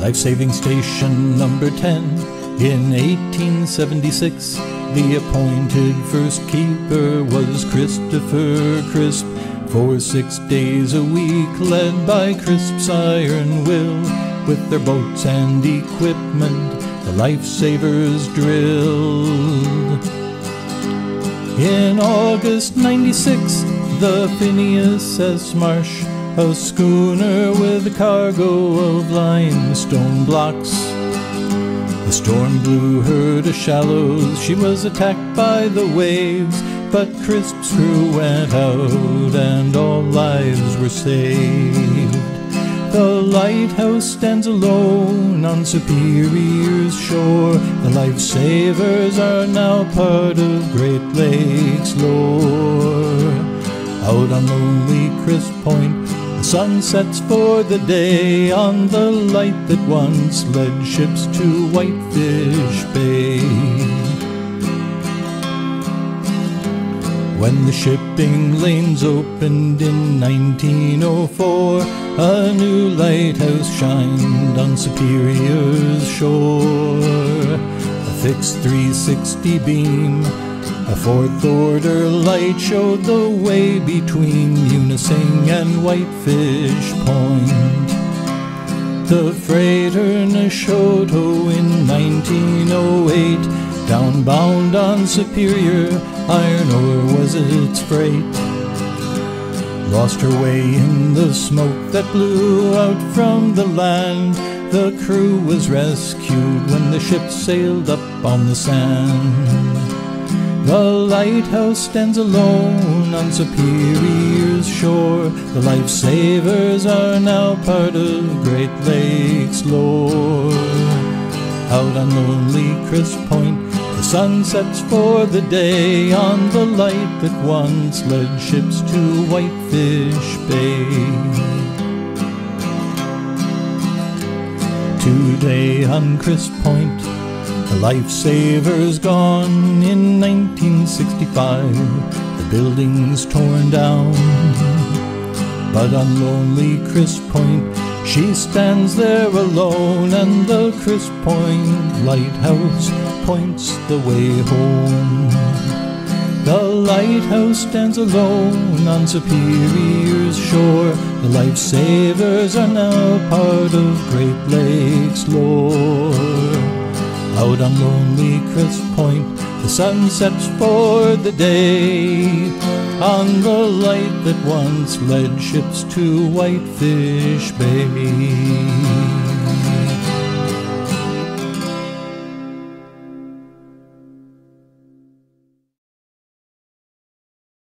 Life saving station number 10. In 1876, the appointed first keeper was Christopher Crisp. For six days a week, led by Crisp's iron will, with their boats and equipment, the lifesavers drilled. In August 96, the Phineas S. Marsh, a schooner with a cargo of limestone blocks. The storm blew her to shallows, she was attacked by the waves, but Crisp's crew went out and all lives were saved. The lighthouse stands alone on Superior's shore. The lifesavers are now part of Great Lakes lore. Out on lonely Crisp Point, sun sets for the day on the light that once led ships to Whitefish Bay. When the shipping lanes opened in 1904, a new lighthouse shined on Superior's shore. A fixed 360 beam, a fourth order light showed the way between Munising and Whitefish Point. The freighter Neshoto in 1908, downbound on Superior, iron ore was its freight. Lost her way in the smoke that blew out from the land. The crew was rescued when the ship sailed up on the sand. The lighthouse stands alone on Superior's shore. The lifesavers are now part of Great Lakes lore. Out on lonely Crisp Point, the sun sets for the day on the light that once led ships to Whitefish Bay. Today on Crisp Point, the lifesaver's gone in 1965. The building's torn down. But on lonely Crisp Point, she stands there alone, and the Crisp Point lighthouse points the way home. The lighthouse stands alone on Superior's shore. The lifesavers are now part of Great Lakes lore. Out on lonely Crisp Point, the sun sets for the day on the light that once led ships to Whitefish Bay.